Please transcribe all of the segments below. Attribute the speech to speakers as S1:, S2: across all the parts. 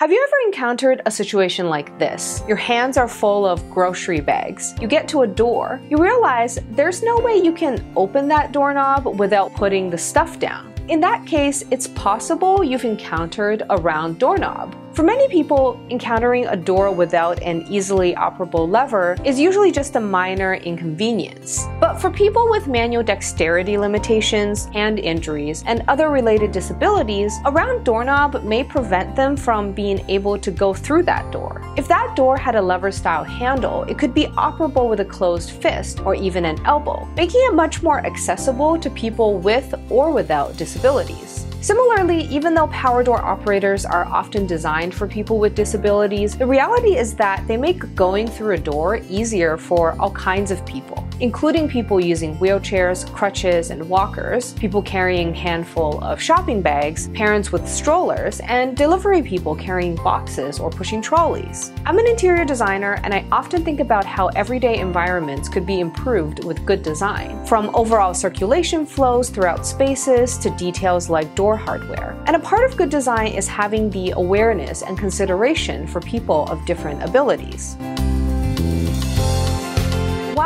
S1: Have you ever encountered a situation like this? Your hands are full of grocery bags. You get to a door. You realize there's no way you can open that doorknob without putting the stuff down. In that case, it's possible you've encountered a round doorknob. For many people, encountering a door without an easily operable lever is usually just a minor inconvenience. But for people with manual dexterity limitations, hand injuries, and other related disabilities, a round doorknob may prevent them from being able to go through that door. If that door had a lever style handle, it could be operable with a closed fist or even an elbow, making it much more accessible to people with or without disabilities. Similarly, even though power door operators are often designed for people with disabilities, the reality is that they make going through a door easier for all kinds of people including people using wheelchairs, crutches, and walkers, people carrying handful of shopping bags, parents with strollers, and delivery people carrying boxes or pushing trolleys. I'm an interior designer and I often think about how everyday environments could be improved with good design, from overall circulation flows throughout spaces to details like door hardware. And a part of good design is having the awareness and consideration for people of different abilities.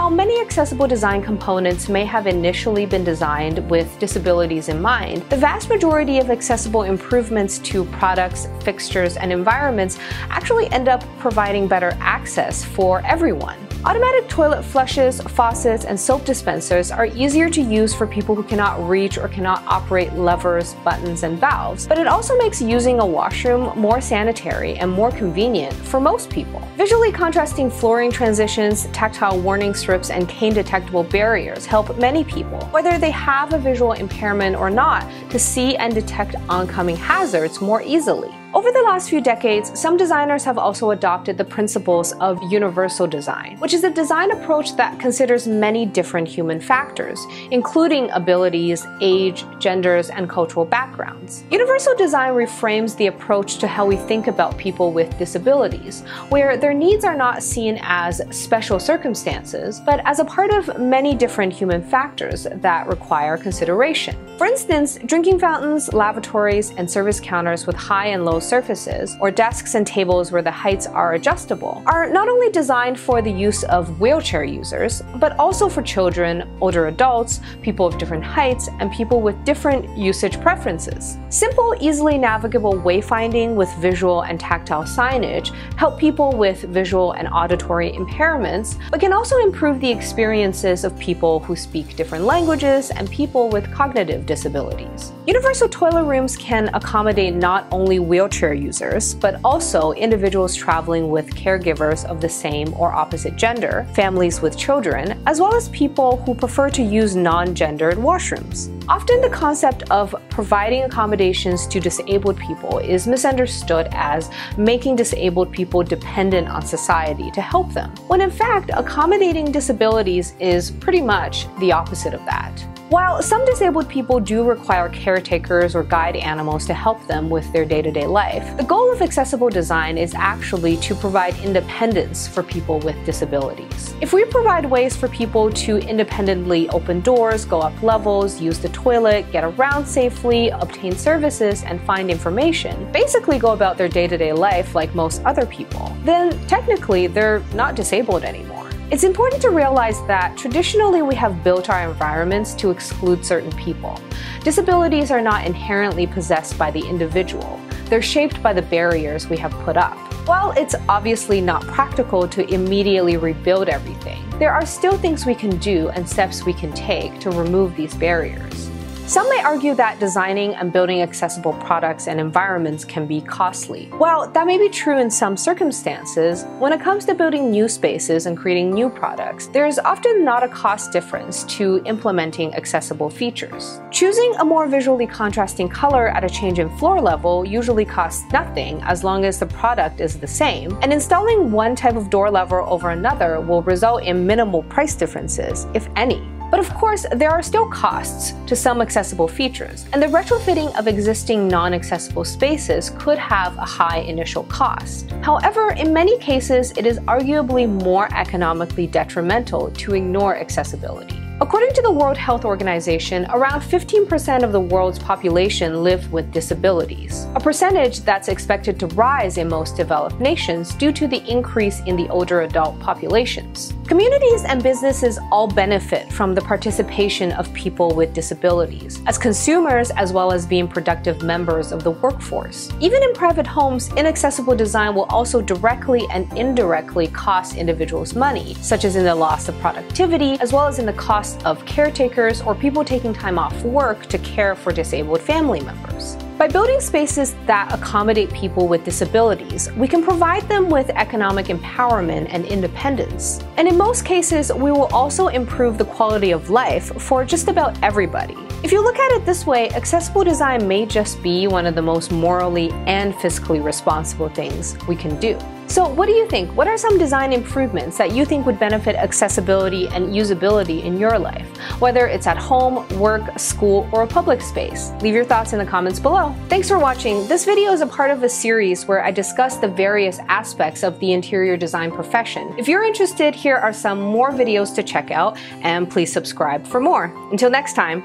S1: While many accessible design components may have initially been designed with disabilities in mind, the vast majority of accessible improvements to products, fixtures, and environments actually end up providing better access for everyone. Automatic toilet flushes, faucets, and soap dispensers are easier to use for people who cannot reach or cannot operate levers, buttons, and valves, but it also makes using a washroom more sanitary and more convenient for most people. Visually contrasting flooring transitions, tactile warning strips, and cane detectable barriers help many people, whether they have a visual impairment or not, to see and detect oncoming hazards more easily. Over the last few decades, some designers have also adopted the principles of universal design, which is a design approach that considers many different human factors, including abilities, age, genders, and cultural backgrounds. Universal design reframes the approach to how we think about people with disabilities, where their needs are not seen as special circumstances, but as a part of many different human factors that require consideration. For instance, drinking fountains, lavatories, and service counters with high and low surfaces, or desks and tables where the heights are adjustable, are not only designed for the use of wheelchair users, but also for children, older adults, people of different heights, and people with different usage preferences. Simple, easily navigable wayfinding with visual and tactile signage help people with visual and auditory impairments, but can also improve the experiences of people who speak different languages and people with cognitive disabilities. Universal toilet rooms can accommodate not only wheelchair users, but also individuals traveling with caregivers of the same or opposite gender, families with children, as well as people who prefer to use non gendered washrooms. Often, the concept of providing accommodations to disabled people is misunderstood as making disabled people dependent on society to help them, when in fact, accommodating disabilities is pretty much the opposite of that. While some disabled people do require caretakers or guide animals to help them with their day to day life, the goal of accessible design is actually to provide independence for people with disabilities. If we provide ways for people to independently open doors, go up levels, use the toilet, get around safely, obtain services, and find information, basically go about their day to day life like most other people, then technically they're not disabled anymore. It's important to realize that traditionally we have built our environments to exclude certain people. Disabilities are not inherently possessed by the individual, they're shaped by the barriers we have put up. While it's obviously not practical to immediately rebuild everything, there are still things we can do and steps we can take to remove these barriers. Some may argue that designing and building accessible products and environments can be costly. While that may be true in some circumstances, when it comes to building new spaces and creating new products, there is often not a cost difference to implementing accessible features. Choosing a more visually contrasting color at a change in floor level usually costs nothing as long as the product is the same, and installing one type of door lever over another will result in minimal price differences, if any. But of course, there are still costs to some accessible features, and the retrofitting of existing non-accessible spaces could have a high initial cost. However, in many cases, it is arguably more economically detrimental to ignore accessibility. According to the World Health Organization, around 15% of the world's population live with disabilities, a percentage that's expected to rise in most developed nations due to the increase in the older adult populations. Communities and businesses all benefit from the participation of people with disabilities, as consumers as well as being productive members of the workforce. Even in private homes, inaccessible design will also directly and indirectly cost individuals money, such as in the loss of productivity, as well as in the cost of caretakers or people taking time off work to care for disabled family members. By building spaces that accommodate people with disabilities, we can provide them with economic empowerment and independence. And in most cases, we will also improve the quality of life for just about everybody. If you look at it this way, accessible design may just be one of the most morally and fiscally responsible things we can do. So, what do you think? What are some design improvements that you think would benefit accessibility and usability in your life, whether it's at home, work, school, or a public space? Leave your thoughts in the comments below. Thanks for watching. This video is a part of a series where I discuss the various aspects of the interior design profession. If you're interested, here are some more videos to check out, and please subscribe for more. Until next time.